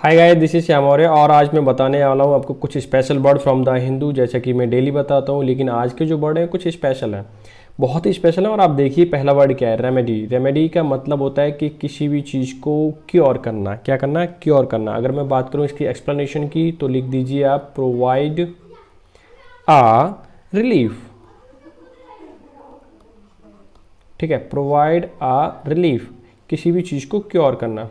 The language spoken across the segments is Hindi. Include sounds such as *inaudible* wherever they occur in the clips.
Hi guys this is Shyam Maurya और आज मैं बताने वाला हूँ आपको कुछ special word from the Hindu जैसा कि मैं डेली बताता हूँ, लेकिन आज के जो वर्ड हैं, कुछ स्पेशल हैं। बहुत ही स्पेशल है और आप देखिए पहला वर्ड क्या है रेमेडी रेमेडी का मतलब होता है कि किसी भी चीज़ को क्योर करना। क्या करना? क्योर करना। अगर मैं बात करूँ इसकी एक्सप्लेनेशन की तो लिख दीजिए आप प्रोवाइड आ रिलीफ ठीक है? प्रोवाइड आ रिलीफ किसी भी चीज़ को क्योर करना।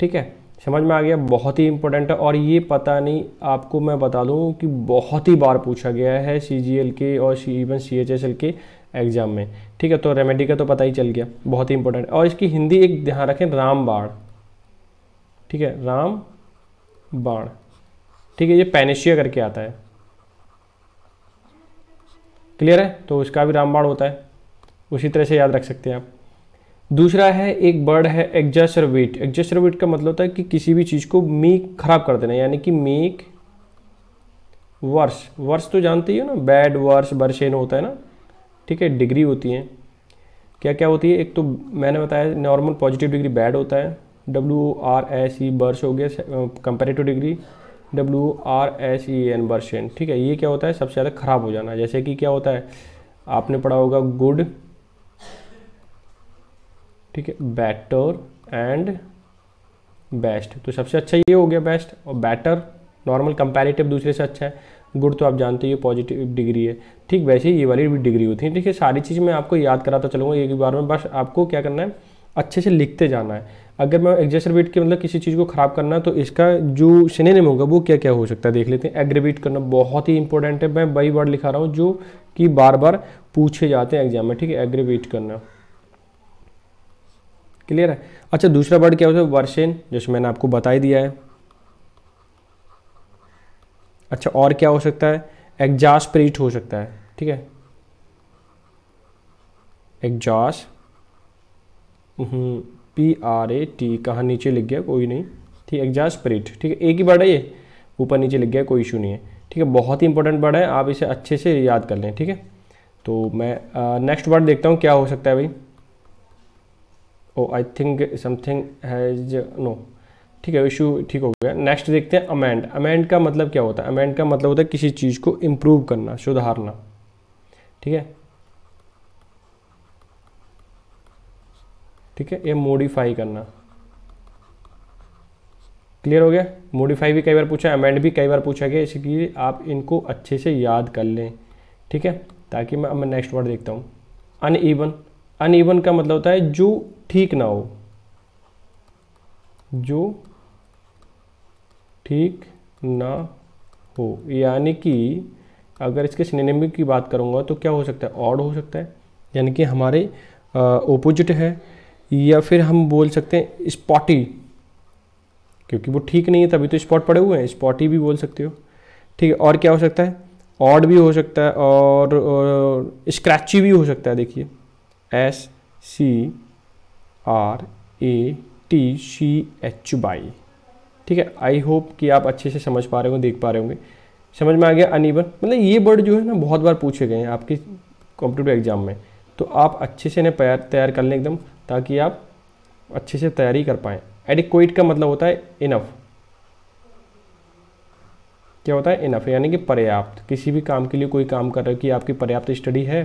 ठीक है? समझ में आ गया? बहुत ही इंपॉर्टेंट है। और ये पता नहीं, आपको मैं बता दूँ कि बहुत ही बार पूछा गया है सीजीएल के और इवन सीएचएसएल के एग्ज़ाम में। ठीक है तो रेमेडी का तो पता ही चल गया। बहुत ही इंपॉर्टेंट और इसकी हिंदी एक ध्यान रखें, राम बाण। ठीक है, राम बाण। ठीक है, ये पैनेशिया करके आता है। क्लियर है? तो इसका भी रामबाण होता है। उसी तरह से याद रख सकते हैं आप। दूसरा है, एक वर्ड है एग्जासरवेट एग्जासरवेट का मतलब होता है कि किसी भी चीज़ को मेक खराब कर देना, यानी कि मेक वर्ष वर्ष तो जानते ही हो ना? बैड वर्ष बर्शेन होता है ना? ठीक है डिग्री होती है। क्या क्या होती है? एक तो मैंने बताया नॉर्मल पॉजिटिव डिग्री बैड होता है। डब्ल्यू आर एस ई वर्ष हो गया comparative degree W R S E N बर्शेन ठीक है, ये क्या होता है? सबसे ज़्यादा खराब हो जाना। जैसे कि क्या होता है? आपने पढ़ा होगा गुड ठीक है बैटर एंड बेस्ट तो सबसे अच्छा ये हो गया बेस्ट और बेटर नॉर्मल कंपैरेटिव दूसरे से अच्छा है। गुड तो आप जानते ही पॉजिटिव डिग्री है। ठीक, वैसे ही ये वाली भी डिग्री होती है। ठीक है, सारी चीज़ मैं आपको याद कराता चलूँगा, एक बार में। बस आपको क्या करना है, अच्छे से लिखते जाना है। अगर मैं एग्जेसरवेट के मतलब किसी चीज़ को ख़राब करना तो इसका जो सिनेम होगा, वो क्या क्या हो सकता है, देख लेते हैं। एग्रीवेट करना बहुत ही इंपॉर्टेंट है। मैं वही वर्ड लिखा रहा हूँ, जो कि बार बार पूछे जाते हैं एग्ज़ाम में। ठीक है एग्रीवेट करना। क्लियर है? अच्छा दूसरा वर्ड क्या होता है वर्षेन जैसे मैंने आपको बता ही दिया है। अच्छा और क्या हो सकता है? एग्जास्परेट हो सकता है, ठीक है? एग्जास पी आर ए टी कहाँ नीचे लिख गया? कोई नहीं। ठीक है एग्जास्परेट ठीक है? एक ही वर्ड है ये? ऊपर नीचे लिख गया, कोई इशू नहीं है। ठीक है, बहुत ही इंपॉर्टेंट वर्ड है, आप इसे अच्छे से याद कर लें, ठीक है? तो मैं नेक्स्ट वर्ड देखता हूँ, क्या हो सकता है भाई? ओ I think something has no ठीक है इशू ठीक हो गया। नेक्स्ट देखते हैं अमेंड अमेंड का मतलब क्या होता है? अमेंड का मतलब होता है किसी चीज़ को इम्प्रूव करना, सुधारना। ठीक है? ठीक है, ये मॉडिफाई करना। क्लियर हो गया? मॉडिफाई भी कई बार पूछा अमेंड भी कई बार पूछा गया, इसलिए आप इनको अच्छे से याद कर लें। ठीक है? ताकि मैं अब मैं नेक्स्ट वर्ड देखता हूँ। अनइवन अनइवन का मतलब होता है जो ठीक ना हो। जो ठीक ना हो। यानी कि अगर इसके सिनेमिक की बात करूँगा तो क्या हो सकता है? ऑड हो सकता है। यानी कि हमारे ओपोजिट है या फिर हम बोल सकते हैं स्पॉटी क्योंकि वो ठीक नहीं है तभी तो स्पॉट पड़े हुए हैं। स्पॉटी भी बोल सकते हो। ठीक है और क्या हो सकता है? ऑड भी हो सकता है और, और स्क्रैची भी हो सकता है देखिए। S C R A T C H by ठीक है? आई होप कि आप अच्छे से समझ पा रहे होंगे, देख पा रहे होंगे। समझ में आ गया अनइवन मतलब ये वर्ड जो है ना, बहुत बार पूछे गए हैं आपके कॉम्पिटेटिव एग्ज़ाम में। तो आप अच्छे से इन्हें तैयार कर लें एकदम, ताकि आप अच्छे से तैयारी कर पाएँ। एडिक्वेट का मतलब होता है इनफ क्या होता है? इनफ यानी कि पर्याप्त। किसी भी काम के लिए कोई काम कर रहे हो कि आपकी पर्याप्त स्टडी है?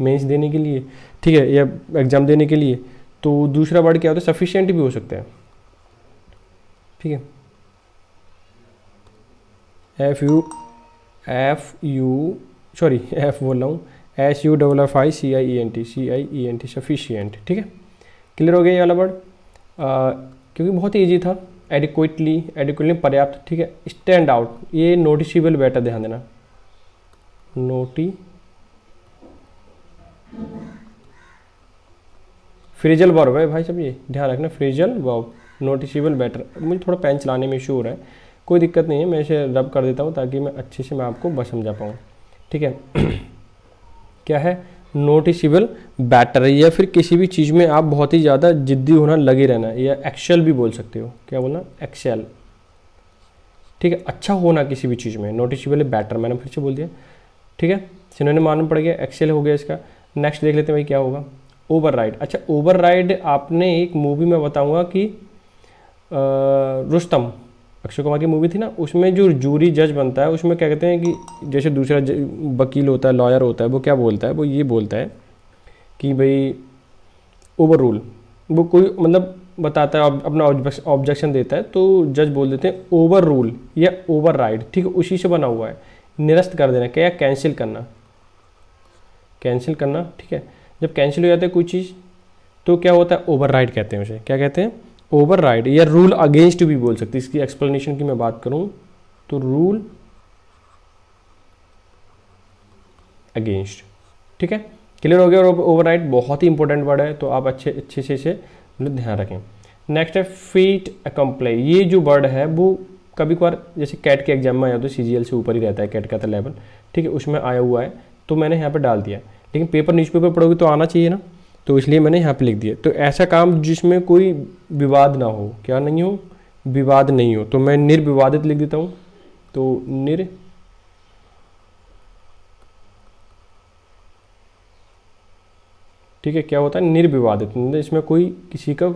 मेंस देने के लिए, ठीक है, या एग्ज़ाम देने के लिए तो दूसरा वर्ड क्या होता है? सफिशियंट भी हो सकता है। ठीक है? F U F U sorry F बोल रहा हूँ। S U double F I C I E N T C I E N T sufficient ठीक है? क्लियर हो गया ये वाला वर्ड क्योंकि बहुत ईजी था एडिक्वेटली एडिक्वेटली पर्याप्त, ठीक है? स्टैंड आउट ये नोटिसेबल बेटर ध्यान देना। नोटी फ्रिजल वर्ब है भाई सब ये ध्यान रखना, फ्रिजल वर्ब नोटिसेबल बेटर। मुझे थोड़ा पेन चलाने में इशू हो रहा है, कोई दिक्कत नहीं है, मैं इसे रब कर देता हूँ ताकि मैं अच्छे से मैं आपको बस समझा पाऊँ। ठीक है? *clears throat* क्या है? नोटिसेबल बैटर या फिर किसी भी चीज़ में आप बहुत ही ज़्यादा जिद्दी होना लगे रहना, या एक्सेल भी बोल सकते हो। क्या बोलना? एक्सेल। ठीक है? अच्छा होना किसी भी चीज़ में, नोटिसेबल बैटर, मैंने फिर से बोल दिया। ठीक है? सिनोने मालूम पड़ गया, एक्सेल हो गया इसका। नेक्स्ट देख लेते हैं भाई क्या होगा। ओवर राइड अच्छा ओवर राइड आपने एक मूवी में बताऊँगा कि रुस्तम, अक्षय कुमार की मूवी थी ना, उसमें जो जूरी जज बनता है, उसमें क्या कहते हैं कि जैसे दूसरा वकील होता है लॉयर होता है, वो क्या बोलता है, वो ये बोलता है कि भाई ओवर रूल वो कोई मतलब बताता है अपना ऑब्जेक्शन देता है तो जज बोल देते हैं ओवर रूल या ओवर राइड ठीक है उसी से बना हुआ है। निरस्त कर देना, क्या कैंसिल करना। कैंसिल करना, ठीक है? जब कैंसिल हो जाता है कोई चीज़ तो क्या होता है? ओवर कहते हैं उसे। क्या कहते हैं? ओवर या रूल अगेंस्ट भी बोल सकते इसकी एक्सप्लेनेशन की मैं बात करूँ तो रूल अगेंस्ट, ठीक है? क्लियर हो गया और ओवर बहुत ही इंपॉर्टेंट वर्ड है तो आप अच्छे अच्छे से इसे ध्यान रखें। नेक्स्ट है फीट अकम्प्लाई ये जो वर्ड है, वो कभी कभार जैसे कैट के एग्ज़ाम में आया तो सी से ऊपर ही रहता है कैट का था लेवल ठीक है? उसमें आया हुआ है। तो मैंने यहाँ पर डाल दिया। लेकिन पेपर न्यूज़पेपर पढ़ोगे तो आना चाहिए ना। तो इसलिए मैंने यहाँ पे लिख दिया। तो ऐसा काम जिसमें कोई विवाद ना हो, क्या नहीं हो? विवाद नहीं हो। तो मैं निर्विवादित लिख देता हूँ। तो निर ठीक है, क्या होता है? निर्विवादित। मतलब इसमें कोई किसी का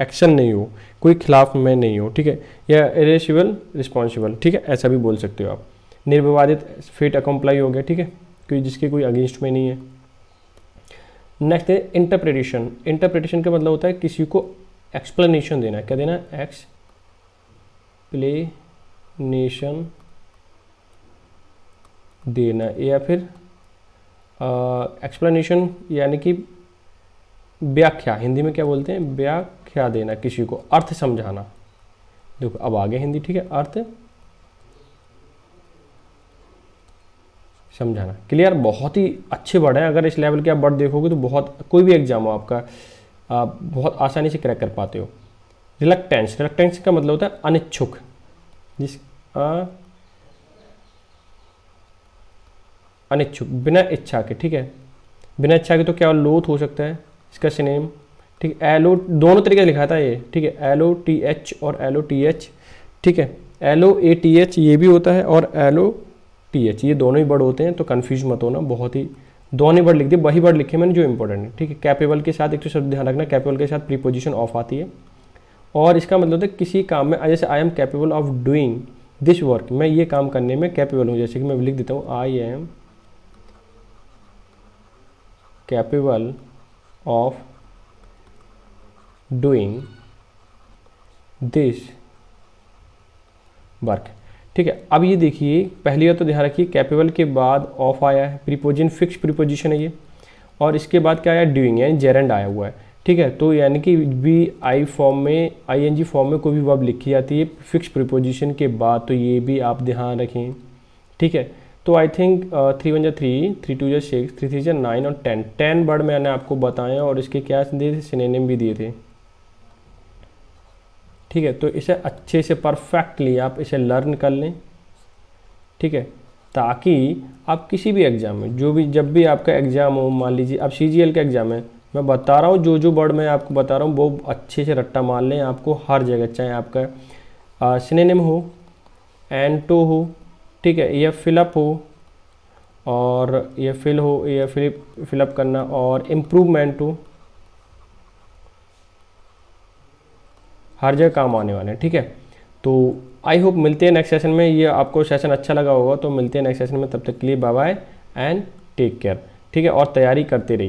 एक्शन नहीं हो। कोई खिलाफ में नहीं हो, ठीक है? या इरेशिबल रिस्पॉन्सिबल ठीक है? ऐसा भी बोल सकते हो आप। निर्विवादित फिट अकम्प्लाई हो गया, ठीक है? कोई जिसके कोई अगेंस्ट में नहीं है। नेक्स्ट है इंटरप्रिटेशन इंटरप्रिटेशन का मतलब होता है किसी को एक्सप्लेनेशन देना क्या देना एक्स प्ले नेशन देना या फिर एक्सप्लेनेशन यानी कि व्याख्या। हिंदी में क्या बोलते हैं? व्याख्या देना किसी को। अर्थ समझाना। देखो, अब आगे हिंदी, ठीक है? अर्थ समझाना। क्लियर बहुत ही अच्छे वर्ड है। अगर इस लेवल के आप वर्ड देखोगे तो बहुत, कोई भी एग्ज़ाम हो आपका, आप बहुत आसानी से क्रैक कर पाते हो। रिलक्टेंस रिलक्टेंस का मतलब होता है अनिच्छुक। जिस अनिच्छुक। बिना इच्छा के ठीक है? बिना इच्छा के तो क्या लोथ हो सकता है। इसका सिनेम ठीक है? एल दोनों तरीके लिखा था ये, ठीक है? एल ओ टी एच और एल ओ टी एच ठीक है? L O A T H ये भी होता है और एल ओ टी एच ये दोनों ही वर्ड होते हैं तो कन्फ्यूज़ मत होना, बहुत ही, दोनों ही वर्ड लिख दिए, वही वर्ड लिखे मैंने जो इंपॉर्टेंट है, ठीक है? कैपेबल के साथ एक तो शब्द ध्यान रखना कैपेबल के साथ प्रीपोजिशन ऑफ़ आती है। और इसका मतलब होता है किसी काम में, जैसे I am capable of doing this work मैं ये काम करने में कैपेबल हूँ, जैसे कि मैं लिख देता हूँ I am capable of doing this work ठीक है, अब ये देखिए, पहली बार तो ध्यान रखिए कैपेबल के बाद ऑफ़ आया है प्रीपोजिशन फिक्स प्रीपोजिशन है ये। और इसके बाद क्या आया? ड्यूइंग यानी जेरेंड आया हुआ है। ठीक है तो यानी कि बी आई फॉर्म में आई एन जी फॉर्म में कोई भी वर्ब लिखी जाती है फिक्स प्रीपोजिशन के बाद तो ये भी आप ध्यान रखें। ठीक है तो आई थिंक थ्री वन जा थ्री थ्री टू जा सिक्स थ्री थ्री जा नाइन और टेन टेन वर्ड मैंने आपको बताया और इसके क्या दिए थे? सिनेम भी दिए थे। ठीक है तो इसे अच्छे से परफेक्टली आप इसे लर्न कर लें, ठीक है, ताकि आप किसी भी एग्ज़ाम में, जो भी, जब भी आपका एग्ज़ाम हो, मान लीजिए आप सीजीएल का एग्ज़ाम है, मैं बता रहा हूँ जो जो वर्ड मैं आपको बता रहा हूँ, वो अच्छे से रट्टा मार लें आपको हर जगह, चाहे आपका सिनेम हो एंटो हो, ठीक है, या फिलअप हो, और या फिल हो, या फिलिप फिलअप करना, और इम्प्रूवमेंट हो हर जगह काम आने वाले हैं, ठीक है? तो आई होप मिलते हैं नेक्स्ट सेशन में। ये आपको सेशन अच्छा लगा होगा तो मिलते हैं नेक्स्ट सेशन में। तब तक के लिए bye bye and take care ठीक है? और तैयारी करते रहिए।